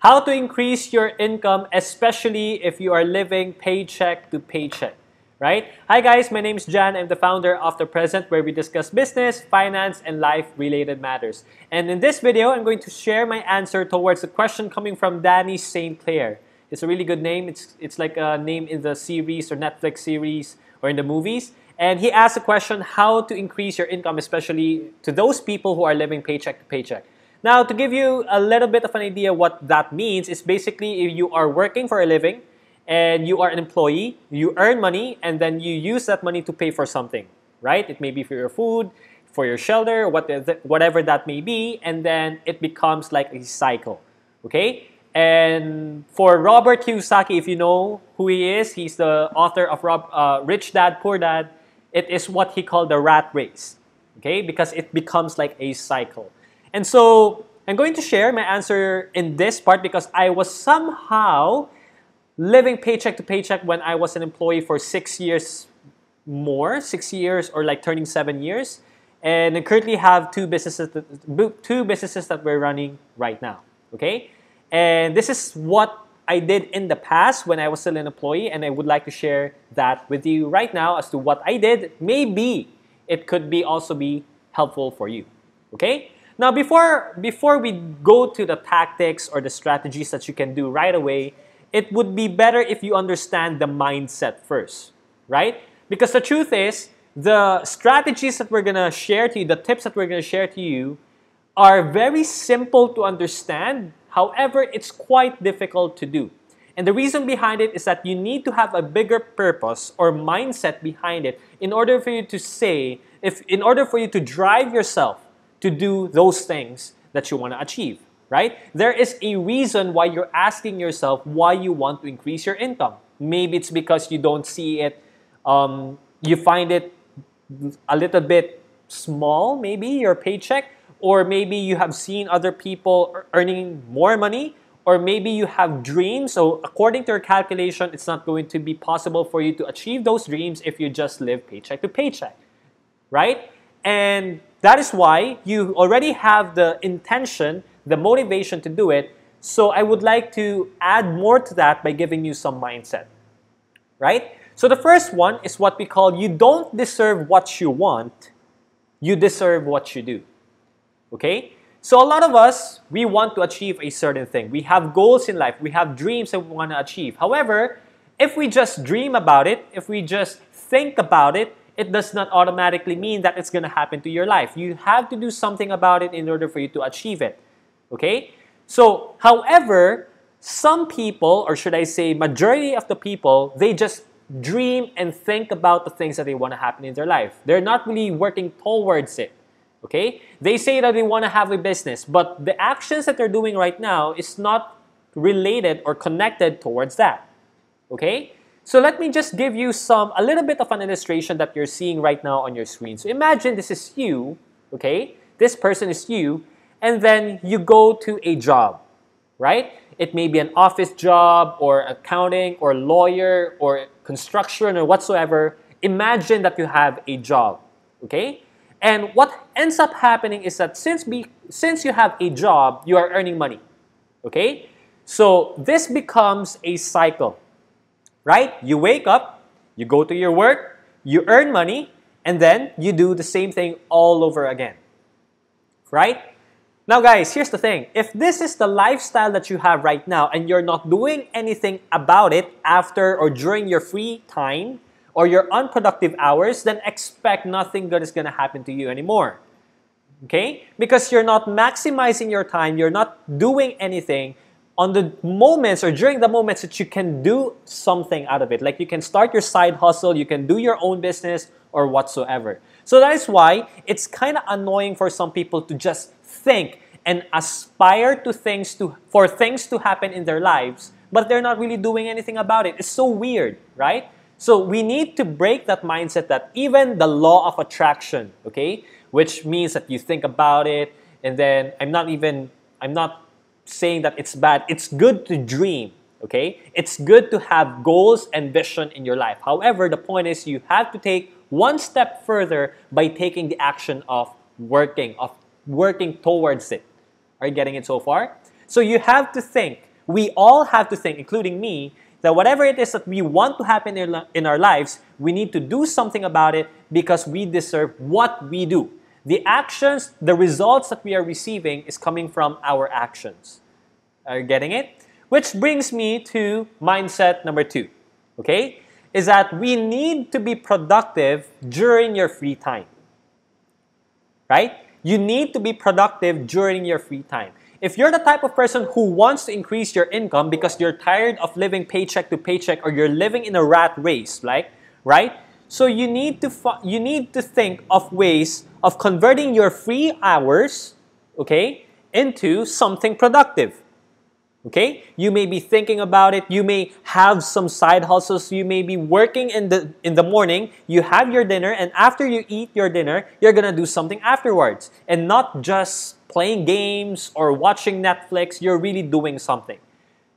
How to increase your income, especially if you are living paycheck to paycheck, right? Hi guys, my name is Jan. I'm the founder of The Present where we discuss business, finance, and life-related matters. And in this video, I'm going to share my answer towards the question coming from Danny St. Clair. It's a really good name. It's, it's like a name in the series or Netflix series or in the movies. And he asked a question, how to increase your income, especially to those people who are living paycheck to paycheck. Now, to give you a little bit of an idea what that means is basically if you are working for a living and you are an employee, you earn money and then you use that money to pay for something, right? It may be for your food, for your shelter, whatever that may be, and then it becomes like a cycle, okay? And for Robert Kiyosaki, if you know who he is, he's the author of Rob, uh, Rich Dad, Poor Dad. It is what he called the rat race, okay? Because it becomes like a cycle. And so I'm going to share my answer in this part because I was somehow living paycheck to paycheck when I was an employee for six years more, six years or like turning seven years. And I currently have two businesses, that, two businesses that we're running right now. Okay, and this is what I did in the past when I was still an employee, and I would like to share that with you right now as to what I did. Maybe it could be also be helpful for you. Okay. Now, before, before we go to the tactics or the strategies that you can do right away, it would be better if you understand the mindset first, right? Because the truth is, the strategies that we're gonna share to you, the tips that we're gonna share to you, are very simple to understand. However, it's quite difficult to do. And the reason behind it is that you need to have a bigger purpose or mindset behind it in order for you to say, if in order for you to drive yourself to do those things that you want to achieve, right? There is a reason why you're asking yourself why you want to increase your income. Maybe it's because you don't see it, um, you find it a little bit small, maybe your paycheck, or maybe you have seen other people earning more money, or maybe you have dreams. So, according to your calculation, it's not going to be possible for you to achieve those dreams if you just live paycheck to paycheck, right? And that is why you already have the intention, the motivation to do it. So I would like to add more to that by giving you some mindset. Right? So the first one is what we call you don't deserve what you want, you deserve what you do. Okay? So a lot of us, we want to achieve a certain thing. We have goals in life, we have dreams that we want to achieve. However, if we just dream about it, if we just think about it, it does not automatically mean that it's going to happen to your life. You have to do something about it in order for you to achieve it. Okay? So, however, some people, or should I say majority of the people, they just dream and think about the things that they want to happen in their life. They're not really working towards it. Okay? They say that they want to have a business, but the actions that they're doing right now is not related or connected towards that. Okay? So let me just give you some, a little bit of an illustration that you're seeing right now on your screen. So imagine this is you, okay? This person is you, and then you go to a job, right? It may be an office job or accounting or lawyer or construction or whatsoever. Imagine that you have a job, okay? And what ends up happening is that since, be, since you have a job, you are earning money, okay? So this becomes a cycle right? You wake up, you go to your work, you earn money, and then you do the same thing all over again. Right? Now, guys, here's the thing. If this is the lifestyle that you have right now and you're not doing anything about it after or during your free time or your unproductive hours, then expect nothing good is going to happen to you anymore. Okay? Because you're not maximizing your time, you're not doing anything, on the moments or during the moments that you can do something out of it. Like you can start your side hustle, you can do your own business or whatsoever. So that is why it's kind of annoying for some people to just think and aspire to things to for things to happen in their lives, but they're not really doing anything about it. It's so weird, right? So we need to break that mindset that even the law of attraction, okay, which means that you think about it and then I'm not even I'm not saying that it's bad. It's good to dream, okay? It's good to have goals and vision in your life. However, the point is you have to take one step further by taking the action of working, of working towards it. Are you getting it so far? So you have to think we all have to think, including me, that whatever it is that we want to happen in our lives, we need to do something about it because we deserve what we do. The actions, the results that we are receiving is coming from our actions. Are you getting it? Which brings me to mindset number two. Okay? Is that we need to be productive during your free time. Right? You need to be productive during your free time. If you're the type of person who wants to increase your income because you're tired of living paycheck to paycheck or you're living in a rat race, like, right? So you need to you need to think of ways of converting your free hours, okay, into something productive. Okay? You may be thinking about it, you may have some side hustles, you may be working in the in the morning, you have your dinner and after you eat your dinner, you're going to do something afterwards and not just playing games or watching Netflix, you're really doing something.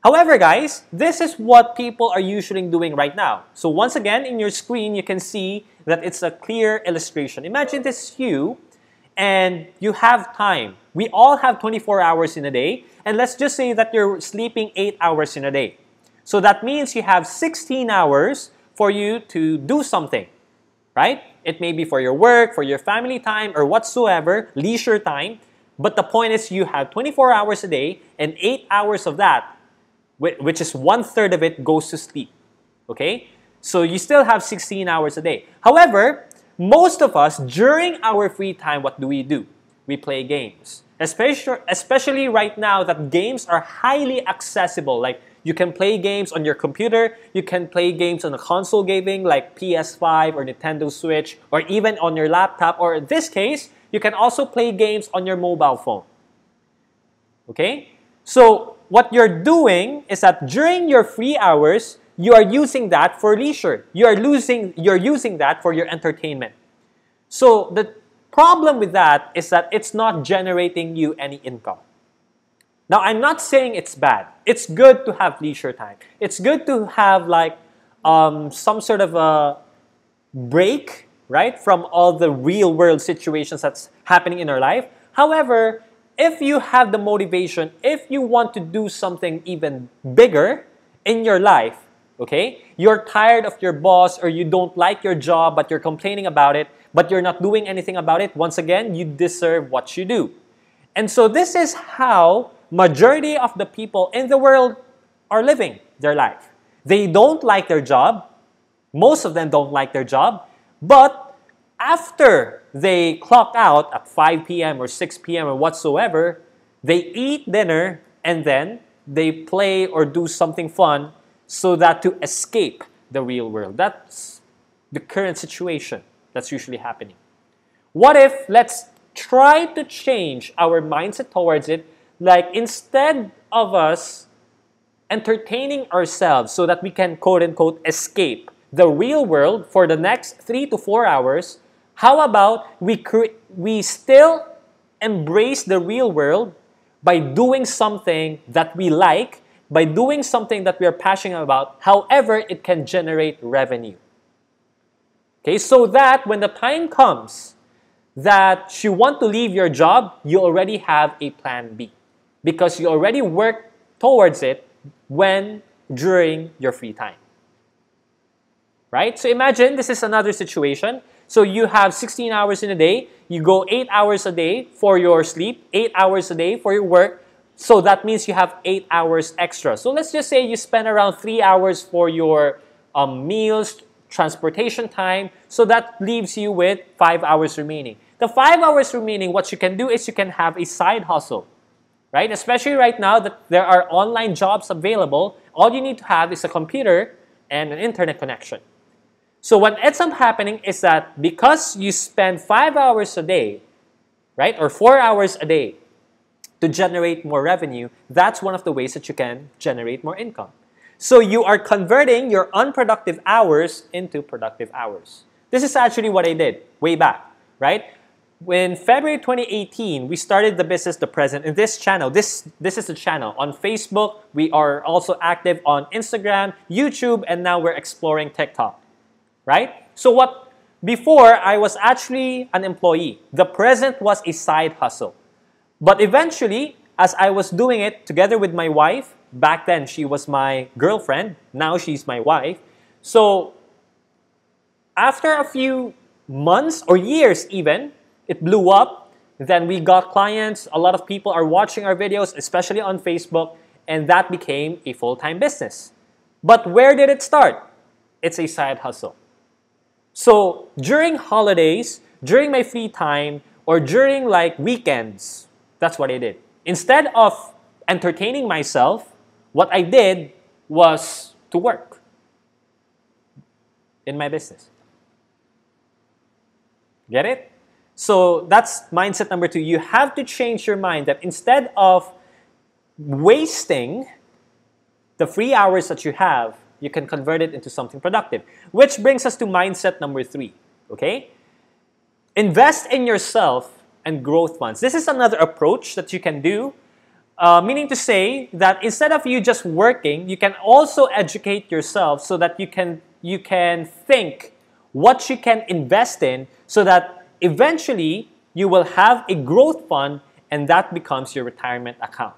However, guys, this is what people are usually doing right now. So once again, in your screen, you can see that it's a clear illustration. Imagine this is you and you have time. We all have 24 hours in a day, and let's just say that you're sleeping 8 hours in a day. So that means you have 16 hours for you to do something, right? It may be for your work, for your family time, or whatsoever, leisure time. But the point is you have 24 hours a day and 8 hours of that, which is one third of it, goes to sleep. Okay? So you still have 16 hours a day. However, most of us, during our free time, what do we do? We play games. Especially, especially right now that games are highly accessible. Like you can play games on your computer, you can play games on a console gaming like PS5 or Nintendo Switch, or even on your laptop, or in this case, you can also play games on your mobile phone. Okay? So, what you're doing is that during your free hours, you are using that for leisure. You are losing you're using that for your entertainment. So, the problem with that is that it's not generating you any income. Now, I'm not saying it's bad. It's good to have leisure time. It's good to have like um, some sort of a break right? From all the real world situations that's happening in our life. However, if you have the motivation, if you want to do something even bigger in your life, okay? You're tired of your boss or you don't like your job but you're complaining about it, but you're not doing anything about it. Once again, you deserve what you do. And so this is how majority of the people in the world are living their life. They don't like their job. Most of them don't like their job. But after they clock out at 5 p.m. or 6 p.m. or whatsoever, they eat dinner and then they play or do something fun so that to escape the real world. That's the current situation that's usually happening. What if let's try to change our mindset towards it like instead of us entertaining ourselves so that we can quote unquote escape the real world for the next three to four hours, how about we, we still embrace the real world by doing something that we like, by doing something that we are passionate about, however, it can generate revenue. Okay, so that when the time comes that you want to leave your job, you already have a plan B because you already work towards it when during your free time right? So imagine this is another situation. So you have 16 hours in a day. You go 8 hours a day for your sleep, 8 hours a day for your work. So that means you have 8 hours extra. So let's just say you spend around 3 hours for your um, meals, transportation time. So that leaves you with 5 hours remaining. The 5 hours remaining, what you can do is you can have a side hustle. Right? Especially right now that there are online jobs available, all you need to have is a computer and an internet connection. So what ends up happening is that because you spend five hours a day, right, or four hours a day to generate more revenue, that's one of the ways that you can generate more income. So you are converting your unproductive hours into productive hours. This is actually what I did way back, right? When February 2018, we started the business the present in this channel. This this is the channel on Facebook. We are also active on Instagram, YouTube, and now we're exploring TikTok right? So what before I was actually an employee. The present was a side hustle. But eventually, as I was doing it together with my wife, back then she was my girlfriend, now she's my wife. So after a few months or years even, it blew up. Then we got clients. A lot of people are watching our videos, especially on Facebook, and that became a full time business. But where did it start? It's a side hustle. So during holidays, during my free time, or during like weekends, that's what I did. Instead of entertaining myself, what I did was to work in my business. Get it? So that's mindset number two. You have to change your mind that instead of wasting the free hours that you have, you can convert it into something productive. Which brings us to mindset number three. Okay? Invest in yourself and growth funds. This is another approach that you can do, uh, meaning to say that instead of you just working, you can also educate yourself so that you can you can think what you can invest in so that eventually you will have a growth fund and that becomes your retirement account.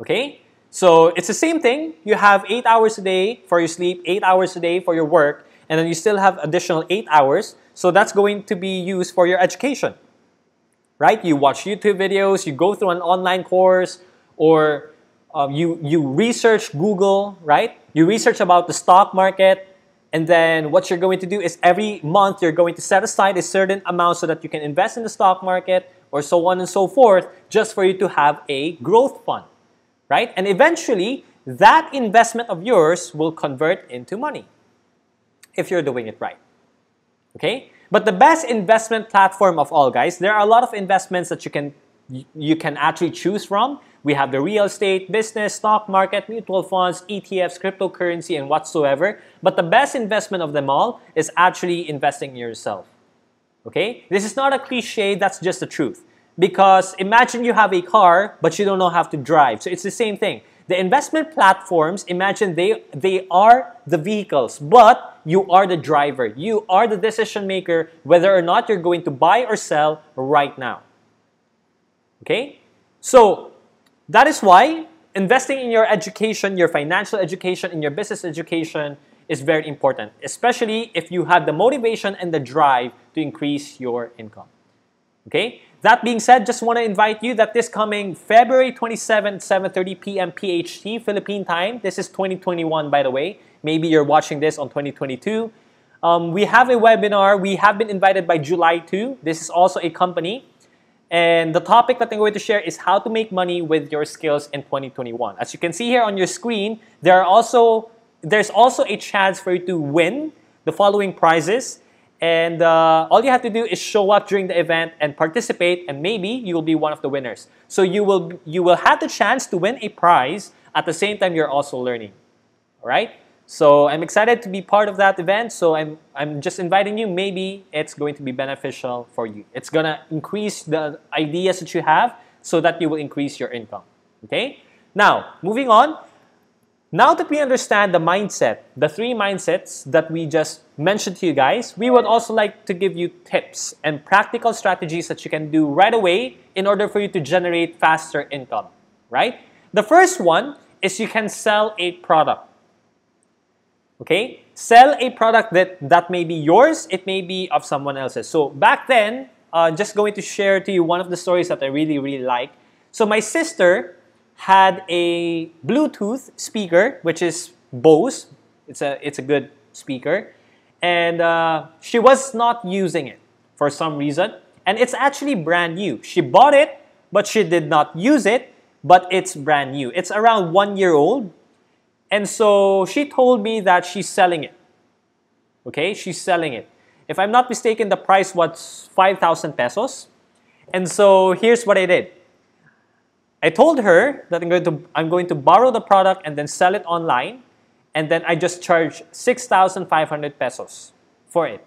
Okay? So it's the same thing. You have eight hours a day for your sleep, eight hours a day for your work, and then you still have additional eight hours. So that's going to be used for your education. Right? You watch YouTube videos, you go through an online course, or um, you, you research Google, right? You research about the stock market, and then what you're going to do is every month you're going to set aside a certain amount so that you can invest in the stock market or so on and so forth just for you to have a growth fund, right? And eventually that investment of yours will convert into money if you're doing it right. Okay? But the best investment platform of all, guys, there are a lot of investments that you can you can actually choose from. We have the real estate, business, stock market, mutual funds, ETFs, cryptocurrency, and whatsoever. But the best investment of them all is actually investing in yourself. Okay? This is not a cliche, that's just the truth. Because imagine you have a car, but you don't know how to drive. So it's the same thing. The investment platforms, imagine they, they are the vehicles, but you are the driver. You are the decision maker whether or not you're going to buy or sell right now. Okay? So that is why investing in your education, your financial education, in your business education is very important, especially if you have the motivation and the drive to increase your income. Okay? That being said, just want to invite you that this coming February 27th, 7.30 p.m. PHT, Philippine time, this is 2021 by the way, maybe you're watching this on 2022, um, we have a webinar. We have been invited by July Two. This is also a company and the topic that I'm going to share is how to make money with your skills in 2021. As you can see here on your screen, there are also there's also a chance for you to win the following prizes. And uh, all you have to do is show up during the event and participate, and maybe you will be one of the winners. So you will you will have the chance to win a prize at the same time you're also learning. All right. So I'm excited to be part of that event. So I'm, I'm just inviting you. Maybe it's going to be beneficial for you. It's going to increase the ideas that you have so that you will increase your income. Okay? Now, moving on. Now that we understand the mindset, the three mindsets that we just mentioned to you guys, we would also like to give you tips and practical strategies that you can do right away in order for you to generate faster income, right? The first one is you can sell a product. Okay? Sell a product that, that may be yours, it may be of someone else's. So back then, uh, just going to share to you one of the stories that I really, really like. So my sister had a Bluetooth speaker, which is Bose. It's a, it's a good speaker. And uh, she was not using it for some reason. And it's actually brand new. She bought it, but she did not use it, but it's brand new. It's around one year old and so she told me that she's selling it. Okay, she's selling it. If I'm not mistaken, the price was 5,000 pesos. And so here's what I did. I told her that I'm going to I'm going to borrow the product and then sell it online, and then I just charge 6,500 pesos for it.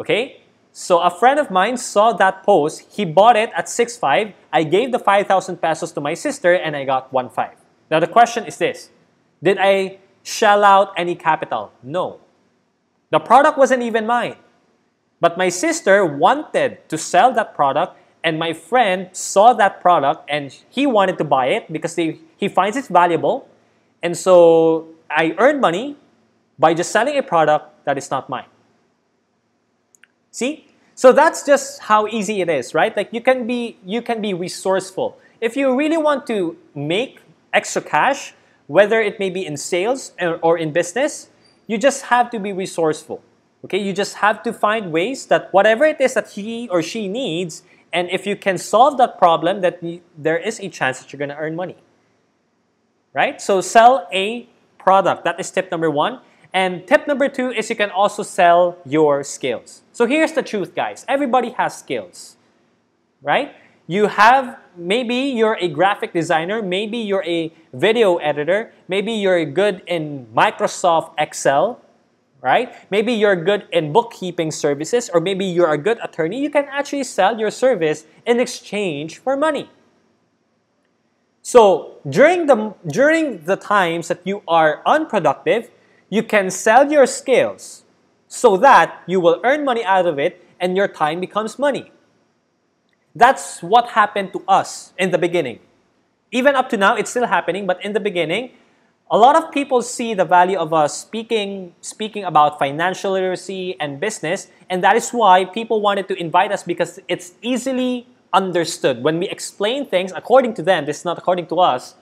Okay? So a friend of mine saw that post. He bought it at 6.5. I gave the 5,000 pesos to my sister and I got 1.5. Now the question is this. Did I shell out any capital? No. The product wasn't even mine. But my sister wanted to sell that product and my friend saw that product and he wanted to buy it because they, he finds it valuable, and so I earn money by just selling a product that is not mine. See? So that's just how easy it is, right? Like you can be you can be resourceful. If you really want to make extra cash, whether it may be in sales or in business, you just have to be resourceful. Okay? You just have to find ways that whatever it is that he or she needs, and if you can solve that problem, that there is a chance that you're going to earn money. Right? So sell a product. That is tip number one. And tip number two is you can also sell your skills. So here's the truth, guys. Everybody has skills, right? You have, maybe you're a graphic designer, maybe you're a video editor, maybe you're good in Microsoft Excel, right? Maybe you're good in bookkeeping services, or maybe you're a good attorney. You can actually sell your service in exchange for money. So during the, during the times that you are unproductive, you can sell your skills so that you will earn money out of it and your time becomes money. That's what happened to us in the beginning. Even up to now, it's still happening, but in the beginning, a lot of people see the value of us speaking, speaking about financial literacy and business, and that is why people wanted to invite us because it's easily understood. When we explain things according to them, this is not according to us,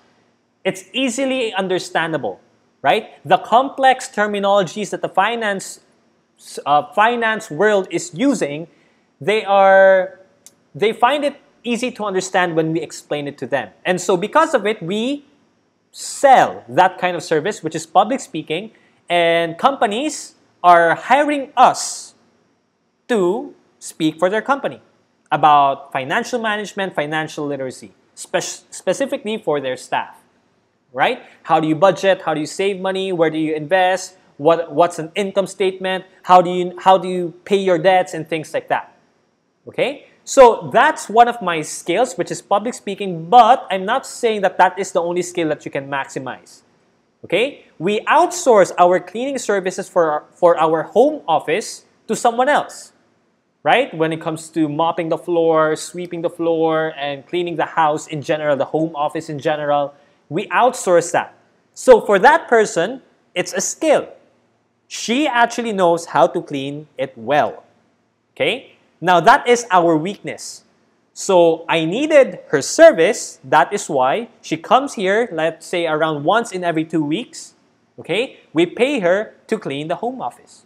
it's easily understandable right? The complex terminologies that the finance uh, finance world is using, they are they find it easy to understand when we explain it to them. And so because of it, we sell that kind of service, which is public speaking, and companies are hiring us to speak for their company about financial management, financial literacy, spe- specifically for their staff right? How do you budget? How do you save money? Where do you invest? What, what's an income statement? How do, you, how do you pay your debts and things like that? Okay? So that's one of my skills, which is public speaking, but I'm not saying that that is the only skill that you can maximize. Okay? We outsource our cleaning services for our, for our home office to someone else. Right? When it comes to mopping the floor, sweeping the floor, and cleaning the house in general, the home office in general, we outsource that. So for that person, it's a skill. She actually knows how to clean it well. Okay? Now that is our weakness. So I needed her service. That is why she comes here, let's say around once in every two weeks. Okay? We pay her to clean the home office.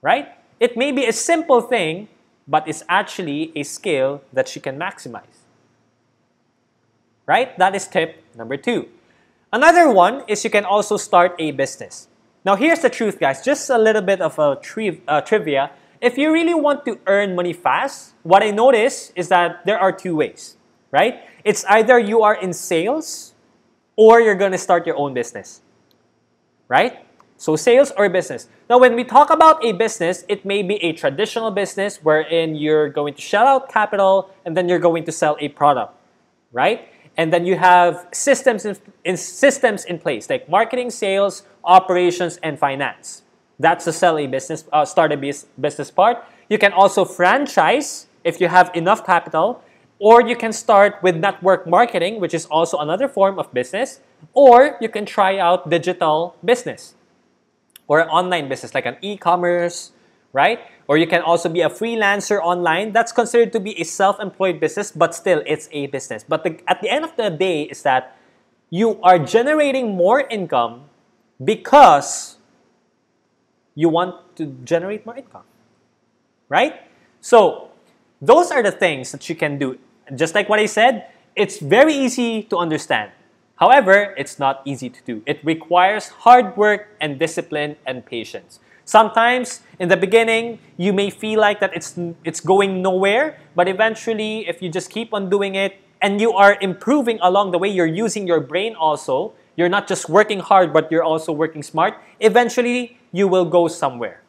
Right? It may be a simple thing, but it's actually a skill that she can maximize right? That is tip number two. Another one is you can also start a business. Now, here's the truth, guys. Just a little bit of a tri- uh, trivia. If you really want to earn money fast, what I notice is that there are two ways, right? It's either you are in sales or you're going to start your own business, right? So, sales or business. Now, when we talk about a business, it may be a traditional business wherein you're going to shell out capital and then you're going to sell a product, right? and then you have systems in, in, systems in place like marketing, sales, operations, and finance. That's the sell a business, uh, start a business part. You can also franchise if you have enough capital, or you can start with network marketing, which is also another form of business, or you can try out digital business or online business like an e-commerce, right? Or you can also be a freelancer online. That's considered to be a self-employed business, but still it's a business. But the, at the end of the day is that you are generating more income because you want to generate more income. Right? So, those are the things that you can do. Just like what I said, it's very easy to understand. However, it's not easy to do. It requires hard work and discipline and patience. Sometimes in the beginning, you may feel like that it's, it's going nowhere, but eventually, if you just keep on doing it and you are improving along the way, you're using your brain also, you're not just working hard, but you're also working smart, eventually you will go somewhere.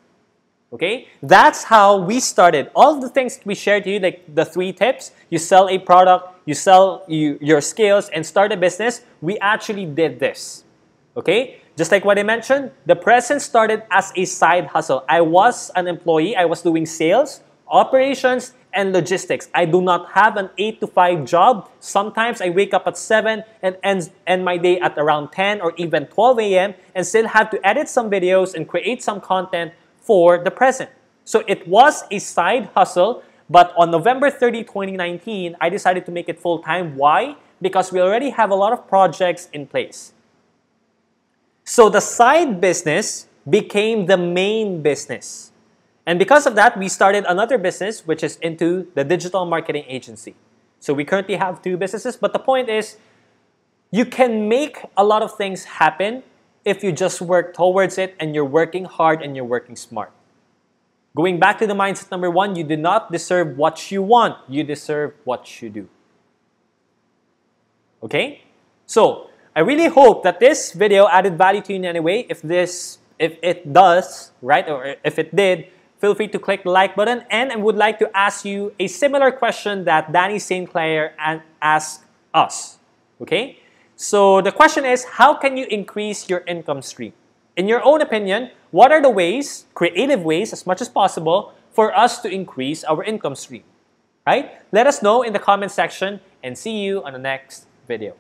Okay? That's how we started. All the things we shared to you, like the three tips, you sell a product, you sell you, your skills, and start a business, we actually did this. Okay? Just like what I mentioned, the present started as a side hustle. I was an employee, I was doing sales, operations, and logistics. I do not have an 8 to 5 job. Sometimes I wake up at 7 and ends, end my day at around 10 or even 12 a.m. and still have to edit some videos and create some content for the present. So it was a side hustle, but on November 30, 2019, I decided to make it full time. Why? Because we already have a lot of projects in place. So the side business became the main business. And because of that, we started another business, which is into the digital marketing agency. So we currently have two businesses, but the point is, you can make a lot of things happen if you just work towards it and you're working hard and you're working smart. Going back to the mindset number one, you do not deserve what you want, you deserve what you do. Okay? So, I really hope that this video added value to you in any way. If this, if it does, right, or if it did, feel free to click the like button. And I would like to ask you a similar question that Danny St. Clair asked us. Okay? So the question is, how can you increase your income stream? In your own opinion, what are the ways, creative ways as much as possible, for us to increase our income stream? Right? Let us know in the comment section and see you on the next video.